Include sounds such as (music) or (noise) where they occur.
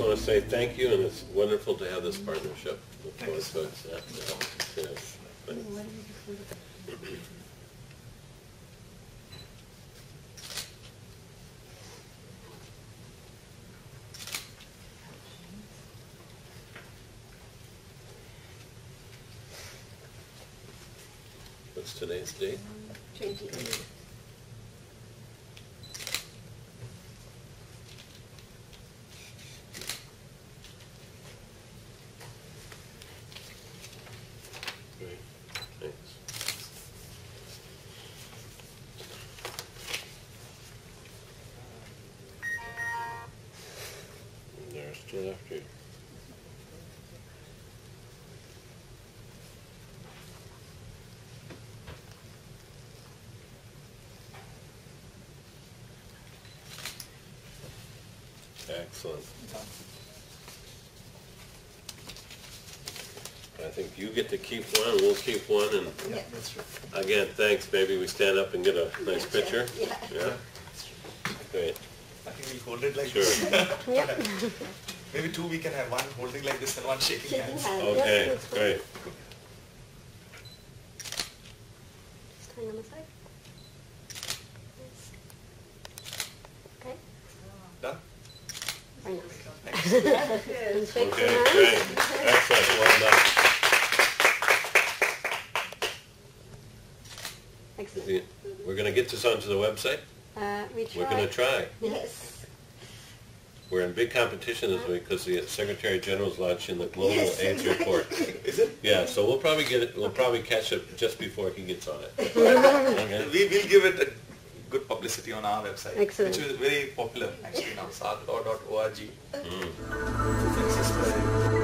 just want to say thank you, and it's wonderful to have this partnership with Thanks. folks. At, uh, yes. Thanks. What's today's date? 28. And after you. Excellent. I think you get to keep one, we'll keep one, and Yeah, that's true. Again, thanks, maybe we stand up and get a nice picture? yeah. Yeah? Great, I think we'll hold it like Sure. this. (laughs) Yeah. Maybe two we can have, one holding like this and one shaking Shaking hands. hands. Okay, that's fine. great. Just hang on the side. Yes. Okay, Done? very nice. Thanks. And shake (laughs) Okay, great, excellent, well done. Excellent. We're gonna get this onto the website? Uh, we try. We're gonna try. Yes. We're in big competition this week because the Secretary General's launching the Global Yes. AIDS Report. (laughs) Is it? Yeah, so we'll probably get it, we'll probably catch it just before he gets on it. (laughs) Okay? We will give it a good publicity on our website. Excellent. Which is very popular actually now, saarclaw.org. Mm.